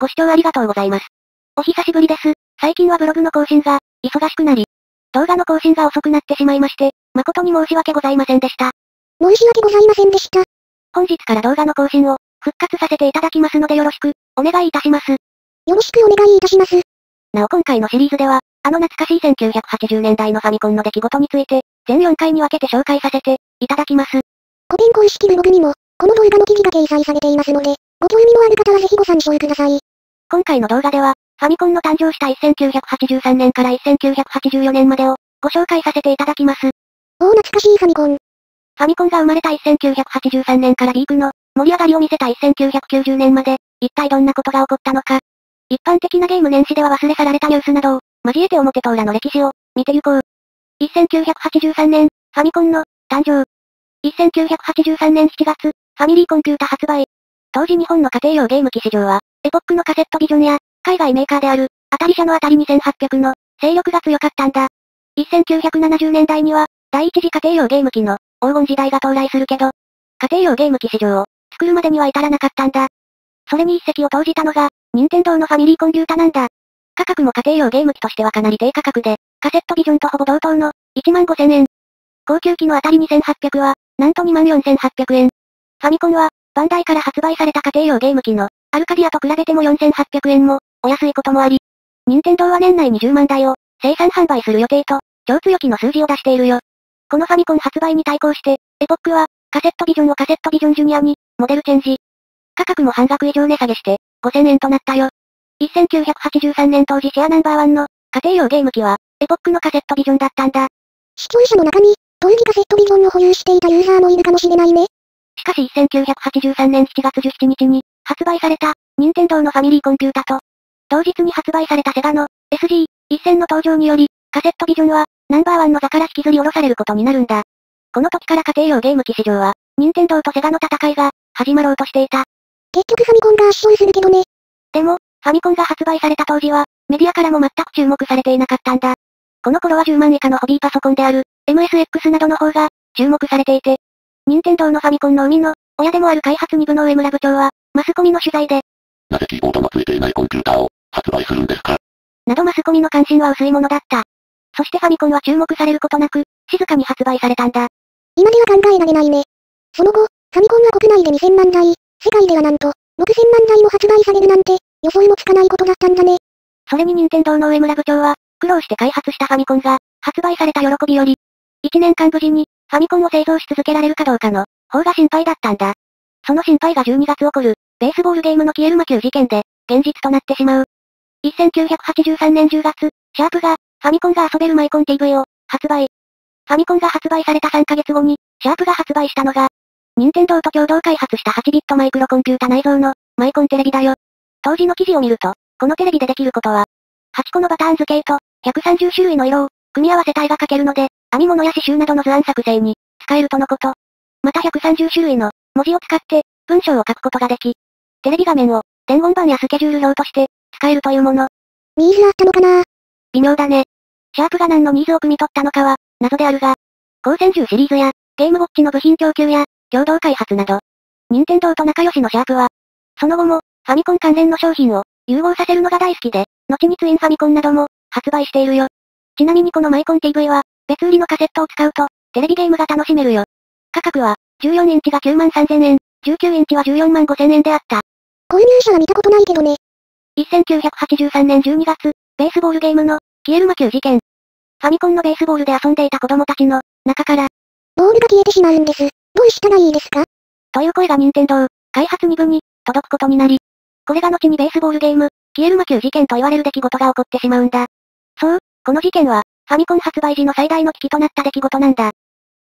ご視聴ありがとうございます。お久しぶりです。最近はブログの更新が、忙しくなり、動画の更新が遅くなってしまいまして、誠に申し訳ございませんでした。申し訳ございませんでした。本日から動画の更新を、復活させていただきますのでよろしく、お願いいたします。よろしくお願いいたします。なお今回のシリーズでは、あの懐かしい1980年代のファミコンの出来事について、全4回に分けて紹介させて、いただきます。古典公式ブログにも、この動画の記事が掲載されていますので、ご興味のある方はぜひご参照ください。今回の動画では、ファミコンの誕生した1983年から1984年までを、ご紹介させていただきます。おお懐かしいファミコン。ファミコンが生まれた1983年からビークの盛り上がりを見せた1990年まで、一体どんなことが起こったのか。一般的なゲーム年始では忘れ去られたニュースなどを、交えて表と裏の歴史を、見ていこう。1983年、ファミコンの、誕生。1983年7月、ファミリーコンピュータ発売。当時日本の家庭用ゲーム機市場は、エポックのカセットビジョンや、海外メーカーである、当たり社の当たり2800の、勢力が強かったんだ。1970年代には、第一次家庭用ゲーム機の、黄金時代が到来するけど、家庭用ゲーム機市場を、作るまでには至らなかったんだ。それに一石を投じたのが、任天堂のファミリーコンピュータなんだ。価格も家庭用ゲーム機としてはかなり低価格で、カセットビジョンとほぼ同等の、1万5000円。高級機のあたり2800は、なんと2万4800円。ファミコンは、バンダイから発売された家庭用ゲーム機の、アルカディアと比べても4800円も、お安いこともあり。任天堂は年内に10万台を、生産販売する予定と、超強気の数字を出しているよ。このファミコン発売に対抗して、エポックは、カセットビジョンをカセットビジョンジュニアに、モデルチェンジ。価格も半額以上値下げして、5000円となったよ。1983年当時シェアナンバーワンの、家庭用ゲーム機は、エポックのカセットビジョンだったんだ。視聴者の中に、当時カセットビジョンを保有していたユーザーもいるかもしれないね。しかし1983年7月17日に、発売された、任天堂のファミリーコンピュータと、同日に発売されたセガの、SG、一戦の登場により、カセットビジョンは、ナンバーワンの座から引きずり下ろされることになるんだ。この時から家庭用ゲーム機市場は、任天堂とセガの戦いが、始まろうとしていた。結局ファミコンが圧勝するけどね。でも、ファミコンが発売された当時は、メディアからも全く注目されていなかったんだ。この頃は10万以下のホビーパソコンである、MSX などの方が、注目されていて。任天堂のファミコンの生みの、親でもある開発2部の上村部長は、マスコミの取材で、なぜキーボードのついていないコンピューターを発売するんですか？などマスコミの関心は薄いものだった。そしてファミコンは注目されることなく、静かに発売されたんだ。今では考えられないね。その後、ファミコンは国内で2000万台、世界ではなんと、6000万台も発売されるなんて、予想もつかないことだったんだね。それに任天堂の上村部長は、苦労して開発したファミコンが、発売された喜びより、1年間無事に、ファミコンを製造し続けられるかどうかの、方が心配だったんだ。その心配が12月起こる、ベースボールゲームの消える魔球事件で、現実となってしまう。1983年10月、シャープが、ファミコンが遊べるマイコン TV を、発売。ファミコンが発売された3ヶ月後に、シャープが発売したのが、任天堂と共同開発した8ビットマイクロコンピュータ内蔵の、マイコンテレビだよ。当時の記事を見ると、このテレビでできることは、8個のパターン付けと、130種類の色を、組み合わせた絵が描けるので、編み物や刺繍などの図案作成に、使えるとのこと。また130種類の、文字を使って、文章を書くことができ、テレビ画面を、伝言板やスケジュール表として、使えるというもの。ニーズあったのかな微妙だね。シャープが何のニーズを汲み取ったのかは、謎であるが、光線銃シリーズや、ゲームウォッチの部品供給や、共同開発など、任天堂と仲良しのシャープは、その後も、ファミコン関連の商品を、融合させるのが大好きで、後にツインファミコンなども、発売しているよ。ちなみにこのマイコン TV は、別売りのカセットを使うと、テレビゲームが楽しめるよ。価格は、14インチが9万3000円、19インチは14万5000円であった。購入者は見たことないけどね。1983年12月、ベースボールゲームの、消える魔球事件。ファミコンのベースボールで遊んでいた子供たちの、中から、ボールが消えてしまうんです。どうしたらいいですか？という声が任天堂、開発2部に、届くことになり、これが後にベースボールゲーム、消える魔球事件と言われる出来事が起こってしまうんだ。そう、この事件は、ファミコン発売時の最大の危機となった出来事なんだ。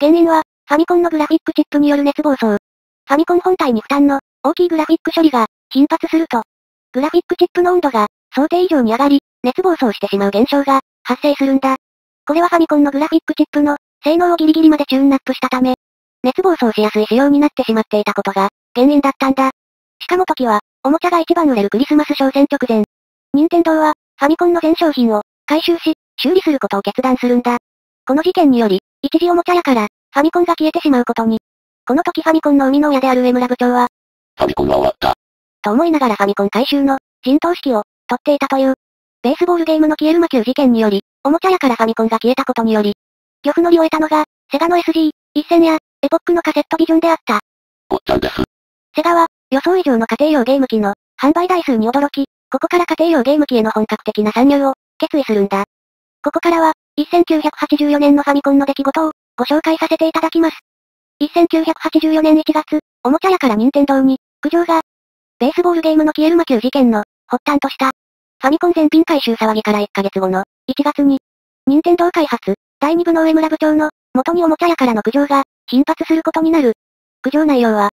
原因は、ファミコンのグラフィックチップによる熱暴走。ファミコン本体に負担の、大きいグラフィック処理が、頻発すると、グラフィックチップの温度が、想定以上に上がり、熱暴走してしまう現象が、発生するんだ。これはファミコンのグラフィックチップの、性能をギリギリまでチューンナップしたため、熱暴走しやすい仕様になってしまっていたことが、原因だったんだ。しかも時は、おもちゃが一番売れるクリスマス商戦直前。任天堂は、ファミコンの全商品を、回収し、修理することを決断するんだ。この事件により、一時おもちゃ屋から、ファミコンが消えてしまうことに。この時ファミコンの生みの親である上村部長は、ファミコンは終わった。と思いながらファミコン回収の、陣頭指揮を、取っていたという。ベースボールゲームの消える魔球事件により、おもちゃ屋からファミコンが消えたことにより、漁夫乗り終えたのが、セガの SG、一戦や、エポックのカセットビジョンであった。おっちゃんです。セガは、予想以上の家庭用ゲーム機の、販売台数に驚き、ここから家庭用ゲーム機への本格的な参入を、決意するんだ。ここからは、1984年のファミコンの出来事を、ご紹介させていただきます。1984年1月、おもちゃ屋から任天堂に、苦情が、ベースボールゲームの消える魔球事件の、発端とした。ファミコン全品回収騒ぎから1ヶ月後の、1月に、任天堂開発、第2部の上村部長の、元におもちゃ屋からの苦情が、頻発することになる。苦情内容は、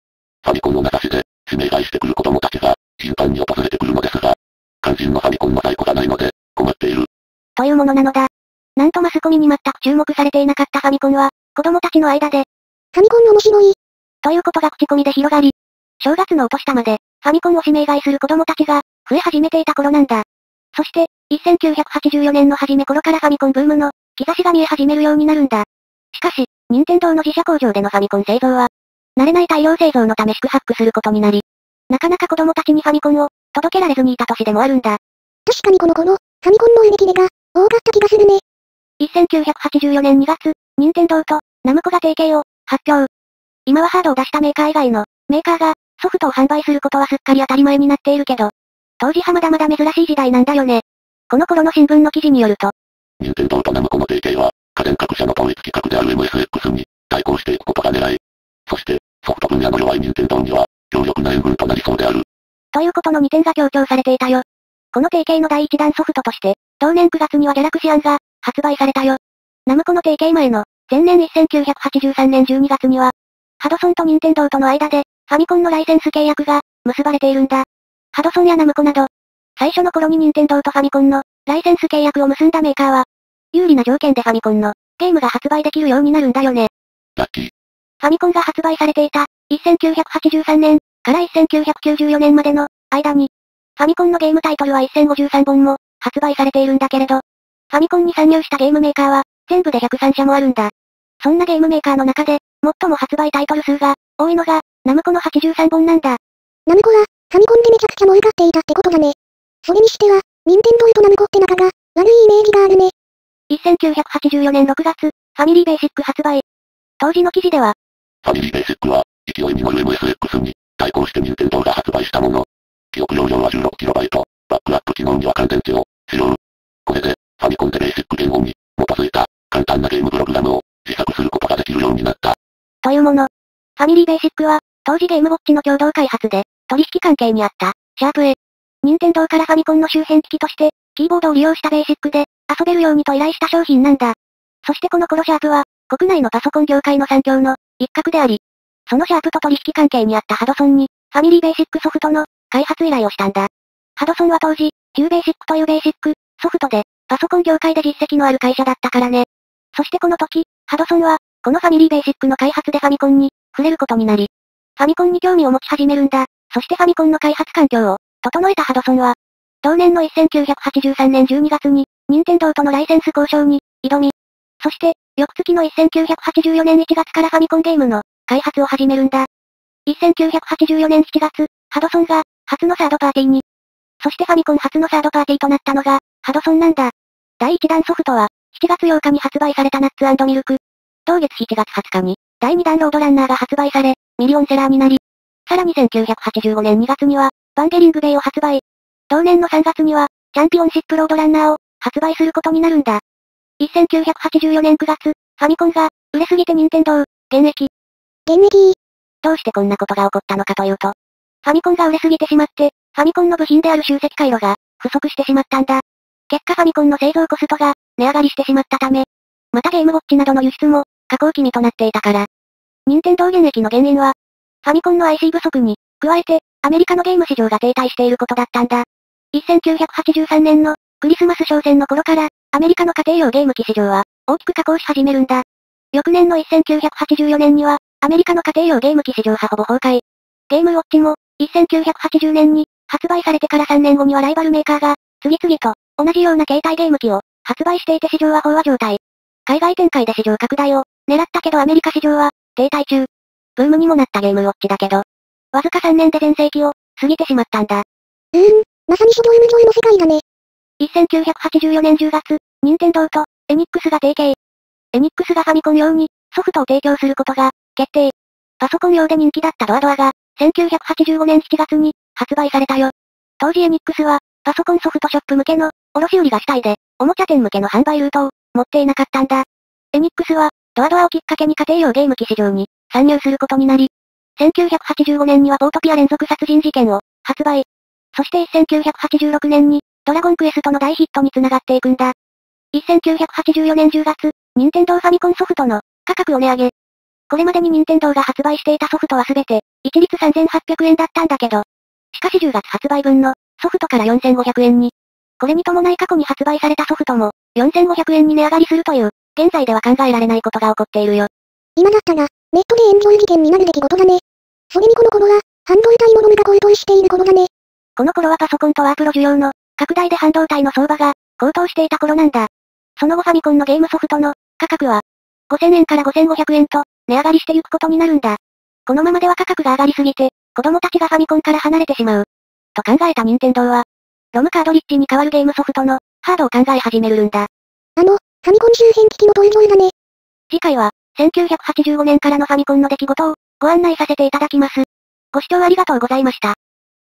ファミコンを名指しで、指名買いしてくる子供たちが、頻繁に訪れてくるのですが、肝心のファミコンの在庫がないので、困っている。というものなのだ。とマスコミに全く注目されていなかったファミコンは、子供たちの間で、ファミコン面白い。ということが口コミで広がり、正月のお年玉で、ファミコンを指名買いする子供たちが、増え始めていた頃なんだ。そして、1984年の初め頃からファミコンブームの、兆しが見え始めるようになるんだ。しかし、任天堂の自社工場でのファミコン製造は、慣れない大量製造のため宿泊することになり、なかなか子供たちにファミコンを、届けられずにいた年でもあるんだ。確かにこの頃、ファミコンの売り切れが、多かった気がするね。1984年2月、任天堂と、ナムコが提携を、発表。今はハードを出したメーカー以外の、メーカーが、ソフトを販売することはすっかり当たり前になっているけど、当時はまだまだ珍しい時代なんだよね。この頃の新聞の記事によると、任天堂とナムコの提携は、家電各社の統一規格である MSX に、対抗していくことが狙い。そして、ソフト分野の弱い任天堂には、強力な援軍となりそうである。ということの2点が強調されていたよ。この提携の第一弾ソフトとして、同年9月にはギャラクシアンが、発売されたよ。ナムコの提携前の、前年1983年12月には、ハドソンと任天堂との間で、ファミコンのライセンス契約が、結ばれているんだ。ハドソンやナムコなど、最初の頃に任天堂とファミコンの、ライセンス契約を結んだメーカーは、有利な条件でファミコンの、ゲームが発売できるようになるんだよね。ラッキー。ファミコンが発売されていた、1983年、から1994年までの、間に、ファミコンのゲームタイトルは1053本も、発売されているんだけれど、ファミコンに参入したゲームメーカーは、全部で103社もあるんだ。そんなゲームメーカーの中で、最も発売タイトル数が、多いのが、ナムコの83本なんだ。ナムコは、ファミコンでめちゃくちゃ儲かっていたってことだね。それにしては、任天堂とナムコって仲が、悪いイメージがあるね。1984年6月、ファミリーベーシック発売。当時の記事では、ファミリーベーシックは、勢いに乗る MSX に、対抗して任天堂が発売したもの。記憶容量は 16KB、バックアップ機能には乾電池を、使用。これで、フファミコンでベーシック言語に、基づいた、簡単なゲームプログラムを、自作することができるようになった。というもの。ファミリーベーシックは、当時ゲームウォッチの共同開発で、取引関係にあった、シャープ A。任天堂からファミコンの周辺機器として、キーボードを利用したベーシックで、遊べるようにと依頼した商品なんだ。そしてこの頃シャープは、国内のパソコン業界の産業の、一角であり、そのシャープと取引関係にあったハドソンに、ファミリーベーシックソフトの、開発依頼をしたんだ。ハドソンは当時、旧ベーシックというベーシック、ソフトで、パソコン業界で実績のある会社だったからね。そしてこの時、ハドソンは、このファミリーベーシックの開発でファミコンに、触れることになり、ファミコンに興味を持ち始めるんだ。そしてファミコンの開発環境を、整えたハドソンは、同年の1983年12月に、任天堂とのライセンス交渉に、挑み、そして、翌月の1984年1月からファミコンゲームの、開発を始めるんだ。1984年7月、ハドソンが、初のサードパーティーに、そしてファミコン初のサードパーティーとなったのが、ハドソンなんだ。第1弾ソフトは、7月8日に発売されたナッツミルク。同月7月20日に、第2弾ロードランナーが発売され、ミリオンセラーになり、さらに1985年2月には、バンゲリングベイを発売。同年の3月には、チャンピオンシップロードランナーを発売することになるんだ。1984年9月、ファミコンが、売れすぎて任天堂、現役。現役どうしてこんなことが起こったのかというと、ファミコンが売れすぎてしまって、ファミコンの部品である集積回路が、不足してしまったんだ。結果ファミコンの製造コストが、値上がりしてしまったため、またゲームウォッチなどの輸出も、下降気味となっていたから。任天堂現役の原因は、ファミコンの IC 不足に、加えて、アメリカのゲーム市場が停滞していることだったんだ。1983年の、クリスマス商戦の頃から、アメリカの家庭用ゲーム機市場は、大きく下降し始めるんだ。翌年の1984年には、アメリカの家庭用ゲーム機市場はほぼ崩壊。ゲームウォッチも、1980年に、発売されてから3年後にはライバルメーカーが、次々と、同じような携帯ゲーム機を、発売していて市場は飽和状態。海外展開で市場拡大を、狙ったけどアメリカ市場は、停滞中。ブームにもなったゲームウォッチだけど、わずか3年で全盛期を、過ぎてしまったんだ。うーん、まさに諸行無常の世界だね。1984年10月、任天堂と、エニックスが提携。エニックスがファミコン用に、ソフトを提供することが、決定。パソコン用で人気だったドアドアが、1985年7月に、発売されたよ。当時エニックスは、パソコンソフトショップ向けの、卸売りが主体で、おもちゃ店向けの販売ルートを、持っていなかったんだ。エニックスは、ドアドアをきっかけに家庭用ゲーム機市場に、参入することになり、1985年にはポートピア連続殺人事件を、発売。そして1986年に、ドラゴンクエストの大ヒットにつながっていくんだ。1984年10月、任天堂ファミコンソフトの価格を値上げ。これまでに任天堂が発売していたソフトはすべて、一律3800円だったんだけど。しかし10月発売分のソフトから4500円に。これに伴い過去に発売されたソフトも、4500円に値上がりするという、現在では考えられないことが起こっているよ。今だったら、ネットで炎上事件になる出来事だね。それにこの頃は、半導体のゴムが高騰している頃だね。この頃はパソコンとワープロ需要の、拡大で半導体の相場が、高騰していた頃なんだ。その後ファミコンのゲームソフトの、価格は、5000円から5500円と、値上がりしていくことになるんだ。このままでは価格が上がりすぎて、子供たちがファミコンから離れてしまう。と考えた任天堂は、ロムカードリッジに代わるゲームソフトの、ハードを考え始めるんだ。あの、ファミコン周辺機器の登場だね。次回は、1985年からのファミコンの出来事を、ご案内させていただきます。ご視聴ありがとうございました。